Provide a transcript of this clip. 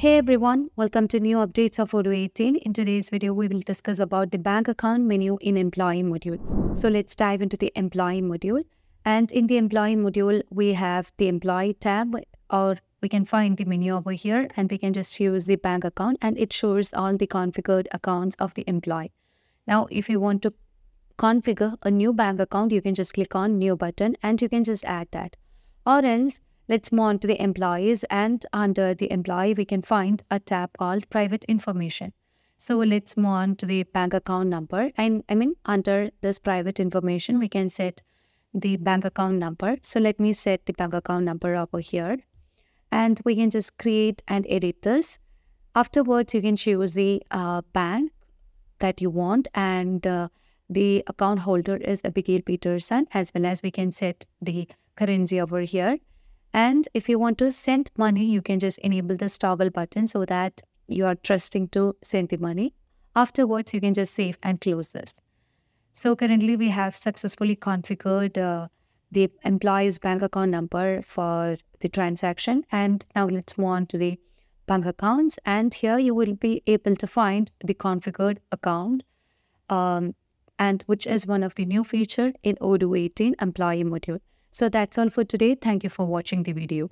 Hey everyone, welcome to new updates of Odoo 18. In today's video, we will discuss about the bank account menu in employee module. So let's dive into the employee module. And in the employee module, we have the employee tab or we can find the menu over here and we can just use the bank account and it shows all the configured accounts of the employee. Now, if you want to configure a new bank account, you can just click on new button and you can just add that. Or else Let's move on to the employees and under the employee, we can find a tab called private information. So let's move on to the bank account number. And I mean, under this private information, we can set the bank account number. So let me set the bank account number over here. And we can just create and edit this. Afterwards, you can choose the uh, bank that you want and uh, the account holder is Abigail Peterson as well as we can set the currency over here and if you want to send money, you can just enable this toggle button so that you are trusting to send the money. Afterwards, you can just save and close this. So currently we have successfully configured uh, the employee's bank account number for the transaction. And now let's move on to the bank accounts. And here you will be able to find the configured account um, and which is one of the new feature in Odoo 18 employee module. So that's all for today. Thank you for watching the video.